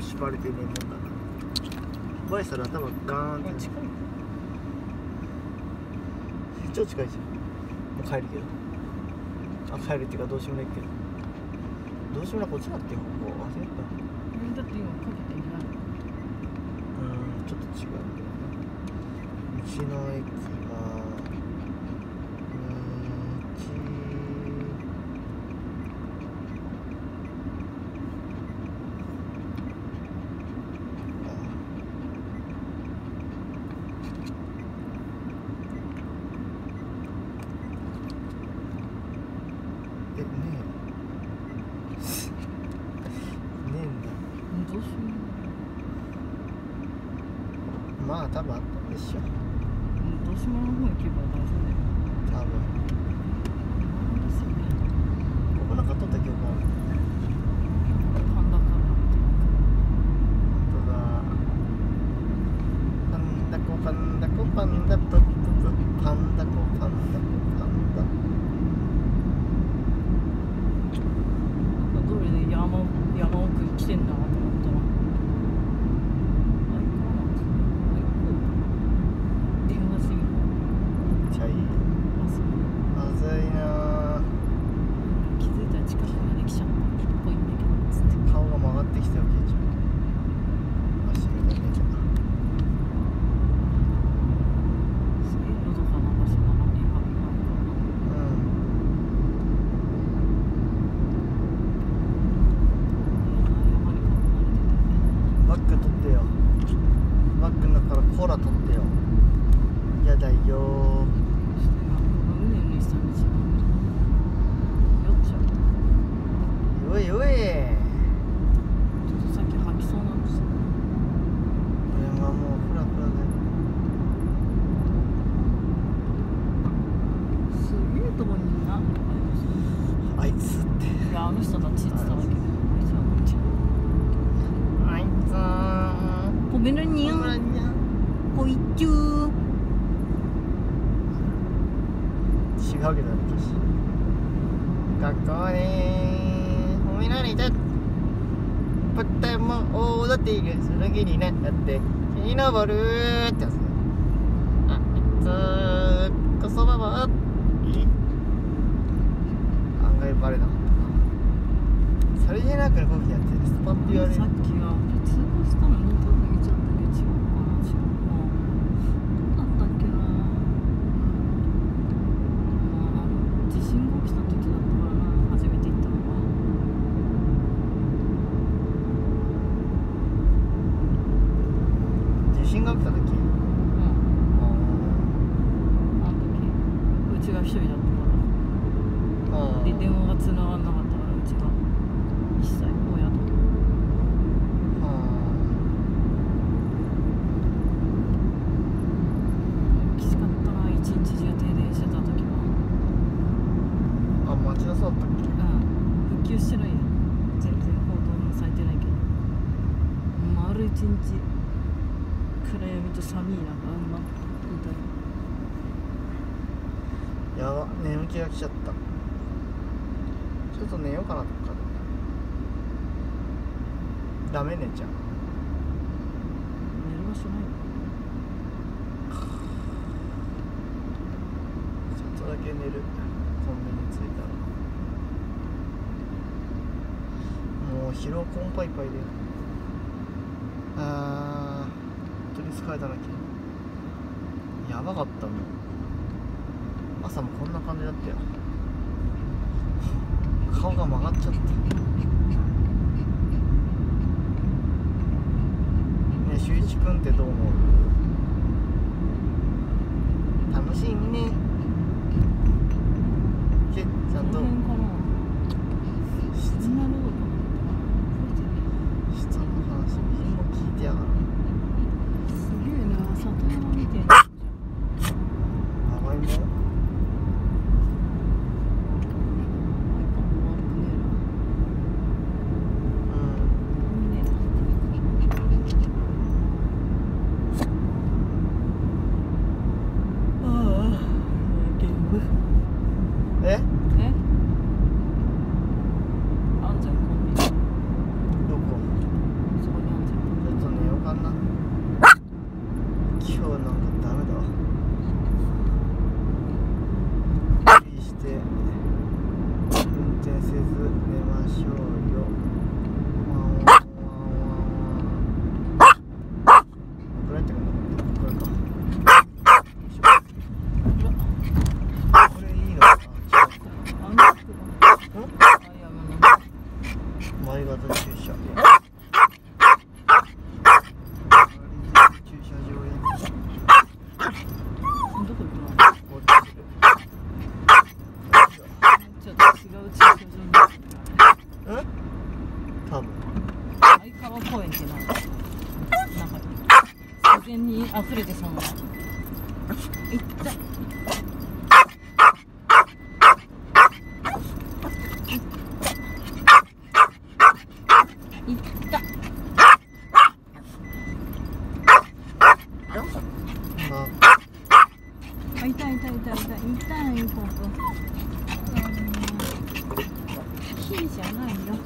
と縛れてねえもんだなバイしたら頭ガーンって近い超近いじゃんもう帰るけど。あ帰るっていうかどうしようもないけど。どうしようもないこっちだって。よここ忘れただって今かけてないうん。ちょっと違う。けどね道の駅は道えねえねえんだどうしよまあ多分あったんでしょうどうしようの方行けば大丈夫だよ。多分。ここなんか撮った記憶ある神田から本当だパンダコパンダコパンダプッププパンダコパンダコパンダなんかどれで山山奥に来てんだなと思ったらあれかなあれこう電話信号めっちゃいいあそうまずいな気づいたら近くまで来ちゃったっぽいんだけどつって顔が曲がってきたよケイちゃん足見たねじゃすげえのどかな場所だなねなんかうん山に囲まれててバッグ取ってよ。バッグの中からコーラ取ってよ。やだよ。おいおい。ちょっとさっき吐きそうなんですよ。俺はもうフラフラですげえとこに何かいます。ねあいつって。いやあの人たちって言ってただけであいつはこっちあいつーごめんなにゃほらにゃほいっちゅー違うけど私学校で褒められた。とても踊っているその気になって。木に登るってやつ。あいつこそばば。案外バレなかったな。それじゃなくてコーヒーやってるスパって言われるさっきは通過したのに多分見ちゃったけど違うかな違うかどうだったっけなまあ地震が起きた時だったからな初めて行ったのが地震が起きた時うんあの時うちが一人だったから。あで電話が繋がんなかったからうちが。一切親ときつかったな一日中停電してた時は。あ町田そうだったっけ？うん。復旧してないや全然報道もされてないけど。丸一日暗闇と寒い中あんまいたやば眠気が来ちゃった。ちょっと寝ようかなとかダメねじゃん寝る場所ないの？ちょっとだけ寝る。コンビニ着いたら。もう疲労困憊いっぱいで。あー本当に疲れたな昨日やばかったもん朝もこんな感じだったよ。顔が曲がっちゃった。ね秀一君ってどう思う？楽しいね。けちゃんとこの辺かな質そんなのどか質の話みじんも聞いてやがるすげえな里山みたいになるじゃん甘いもん iPad 悪くねうんえなねえなああ今日なんかダメだわ。無理して運転せず寝ましょうよ。ワンワンワンワンワンこれやってくんのこれかよいしょこれいいのかな違うかあの人んがあいやまあ前型駐車駐車場やどこ行くのこっちでちょっと違う駐車場にうん多分相川公園ってなんかなんか自然に溢れてそうな行った行ったあいたいたいたいたいたいここ火じゃないよ